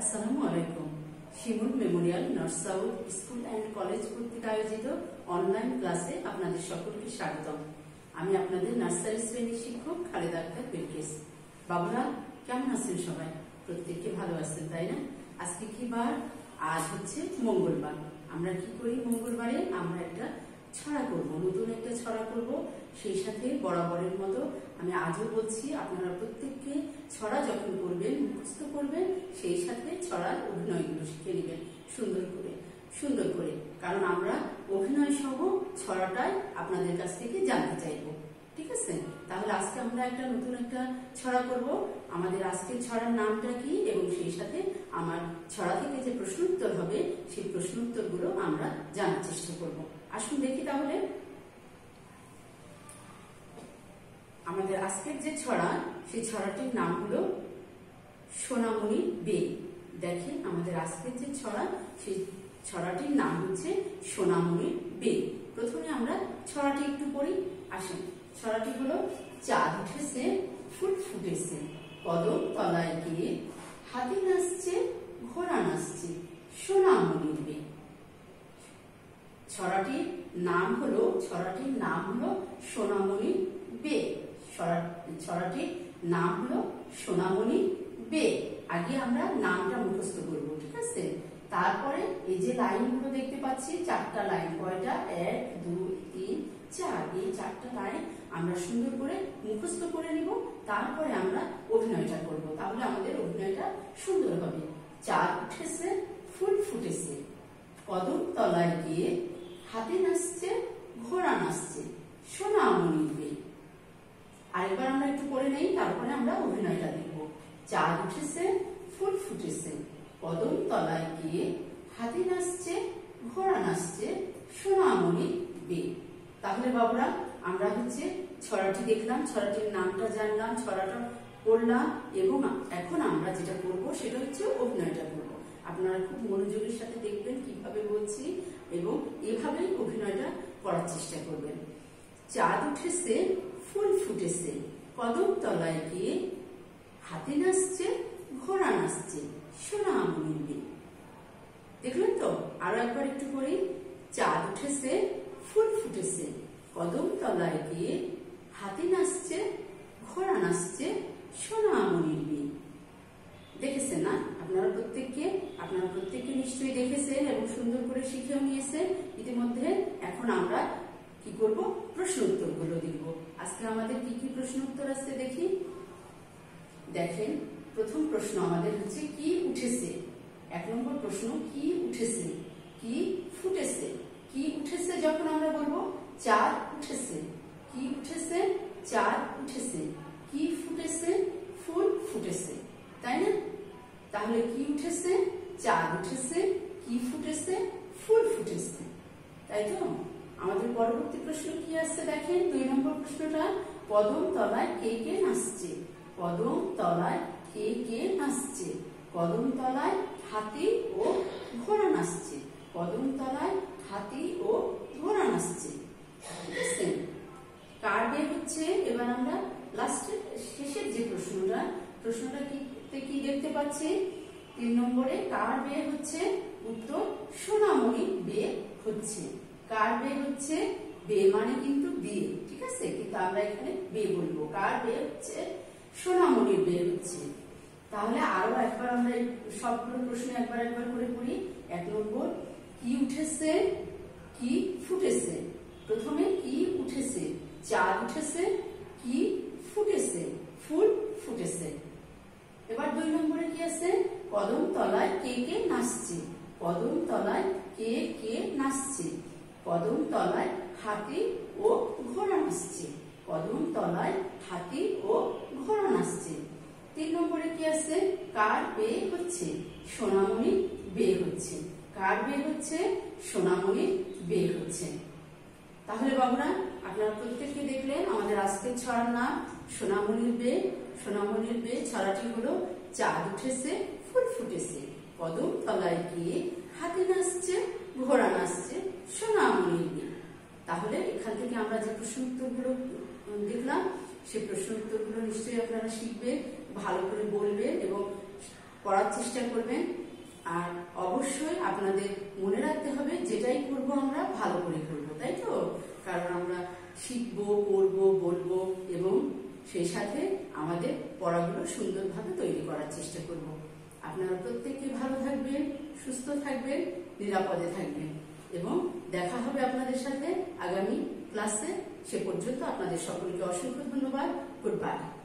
আসসালামু আলাইকুম। Shimul memorial north south school and college আয়োজিত অনলাইন ক্লাসে আপনাদের সকলকে আমি আপনাদের নার্সারি শিক্ষক কেমন সবাই? প্রত্যেককে আজকে কি বার? আজ হচ্ছে মঙ্গলবার। আমরা কি করি মঙ্গলবারে? আমরা একটা ছড়া করব, নতুন একটা ছড়া করব। সেই সাথে বরাবরের মতো আমি আজও বলছি, আপনারা প্রত্যেককে ছড়া যখন করবেন, মুখস্থ করবেন, সেই সাথে ছড়ার অভিনয়গুলো শিখে নেবেন সুন্দর করে সুন্দর করে। কারণ আমরা অভিনয় সহ ছড়াটাই আপনাদের কাছ থেকে জানতে চাইব। ঠিক আছে? তাহলে আজকে আমরা একটা নতুন একটা ছড়া করব। আমাদের আজকের ছড়ার নামটা কি? এবং সেই সাথে আমার ছড়া থেকে যে প্রশ্ন উত্তর হবে, সেই প্রশ্ন উত্তরগুলো আমরা জানার চেষ্টা করব। আসুন দেখি তাহলে। আমাদের আজকের যে ছড়া, সেই ছড়াটির নাম হলো সোনামণি বে। দেখেন আমাদের আজকের যে ছড়া, সেই ছড়াটির নাম হচ্ছে সোনামণি বে প্রথমে আমরা ছড়াটি একটু পড়ি, আসেন। ছড়াটি হলো চাঁদ উঠেছে, ফুল ফুটেছে, কদম তলায় গিয়ে হাতি নাচছে, ঘোড়া নাচছে সোনামণির বে ছড়াটির নাম হলো, ছড়াটির নাম হলো সোনামণি বে ছড়াটির নাম হলো সোনামণি বে আগে আমরা নামটা মুখস্থ করব, ঠিক আছে? তারপরে এই যে লাইনগুলো দেখতে পাচ্ছি, চারটা লাইন, কয়টা? এক, দুই, তিন, চার। এই চারটা লাইন আমরা সুন্দর করে মুখস্থ করে নিব, তারপরে আমরা অভিনয়টা করব। তাহলে আমাদের অভিনয়টা সুন্দর হবে। চার উঠেছে, ফুল ফুটেছে। কদম তলায় গিয়ে হাতে নাচছে, ঘোড়া নাচছে। সোনা মনিবে আরেকবার আমরা একটু করে নেই, তারপরে আমরা অভিনয়টা দেখব। চাঁদ উঠেছে ফুল ফুটেছে কদম তলায় গিয়ে হাতি নাচছে ঘোড়া নাচছে সোনামণি বে। তাহলে বাবুরা, আমরা হচ্ছে ছড়াটি দেখলাম, ছড়াটির নামটা জানলাম, ছড়াটা পড়লাম এবং এখন আমরা যেটা করব সেটা হচ্ছে অভিনয়টা করব আপনারা খুব মনোযোগের সাথে দেখবেন কীভাবে বলছি এবং এভাবেই অভিনয়টা করার চেষ্টা করবেন। চাঁদ উঠেছে ফুল ফুটেছে কদম তলায় গিয়ে হাতে নাচছে, ঘোড়া নাচছে। সোনা আমনি দেখলেন তো, আরও একবার একটু করি চাঁদ উঠেছে, ফুল ফুটেছে। কদম তলায় গিয়ে হাতে নাচছে, ঘোড়া নাচছে সোনা আমনির বিয়ে দেখেছেন না? আপনারা প্রত্যেককে আপনারা প্রত্যেককে নিশ্চয়ই দেখেছেন এবং সুন্দর করে শিখেও নিয়েছেন। ইতিমধ্যে এখন আমরা কি করব? প্রশ্ন উত্তরগুলো দিব। আজকে আমাদের কি কি প্রশ্ন উত্তর আসছে দেখি? দেখেন, প্রথম প্রশ্ন আমাদের হচ্ছে, কি উঠেছে? এক নম্বর প্রশ্ন, কি উঠেছে? কি ফুটেছে? কি উঠেছে যখন আমরা বলব চার উঠেছে। কি উঠেছে? চার উঠেছে। কি ফুটেছে? ফুল ফুটেছে। তাই না? তাহলে কি উঠেছে? চাঁদ উঠেছে। কি ফুটেছে? ফুল ফুটেছে। তাই তো? আমাদের পরবর্তী প্রশ্ন কি আসছে দেখেন? দুই নম্বর প্রশ্নটা, পদম তলায় কে কে নাচছে? কদম তলায় কে কে নাচছে? কদম তলায় হাতি ও ঘোড়া নাচছে। কদম তলায় হাতি ও ঘোড়া নাচছে। কার বে হচ্ছে? এবার আমরা লাস্টের শেষের যে প্রশ্নটা প্রশ্নটা কি কি দেখতে পাচ্ছি? তিন নম্বরে কার বে হচ্ছে? উত্তর সোনামণি বে হচ্ছে। কার বে হচ্ছে? বে মানে কিন্তু বিয়ে ঠিক আছে? কিন্তু আমরা এখানে বে বলব। কার বে হচ্ছে? সোনামণির বে হচ্ছে। তাহলে আরও একবার আমরা সবগুলো প্রশ্ন একবার একবার করে পড়ি। এক নম্বর, কি উঠেছে, কি ফুটেছে? প্রথমে কি উঠেছে? চাঁদ উঠেছে, কি ফুটেছে? ফুল ফুটেছে। এবার দুই নম্বরে কি আছে? কদম তলায় কে কে নাচছে? কদম তলায় কে কে নাচছে? কদম তলায় হাতি ও ঘোড়া নাচছে। কদম তলায় হাতি ও কি কার বে হচ্ছে? সোনামণি বে হচ্ছে। কার বে হচ্ছে? সোনামণি বে হচ্ছে। তাহলে বাবুরা, আপনারা প্রত্যেককে দেখলেন? আমাদের আজকের ছড়ার নাম, সোনামণির বে সোনামণির বে ছড়াটি হলো, চাঁদ উঠেছে, ফুল ফুটেছে। কদম তলায় গিয়ে হাতে নাচছে, ঘোড়া নাচছে, সোনামণির বে তাহলে এখান থেকে আমরা যে প্রশ্ন উত্তরগুলো দেখলাম সেই প্রশ্ন উত্তরগুলো নিশ্চয়ই আপনারা শিখবেন। ভালো করে বলবেন এবং পড়ার চেষ্টা করবেন। আর অবশ্যই আপনাদের মনে রাখতে হবে, যেটাই করব আমরা, ভালো করে করব, তাই তো? কারণ আমরা শিখব, করব, বলব এবং সেই সাথে আমাদের পড়াগুলো সুন্দরভাবে তৈরি করার চেষ্টা করব। আপনারা প্রত্যেকে ভালো থাকবেন, সুস্থ থাকবেন, নিরাপদে থাকবেন এবং দেখা হবে আপনাদের সাথে আগামী ক্লাসে। সে পর্যন্ত আপনাদের সকলকে অসংখ্য ধন্যবাদ। Good bye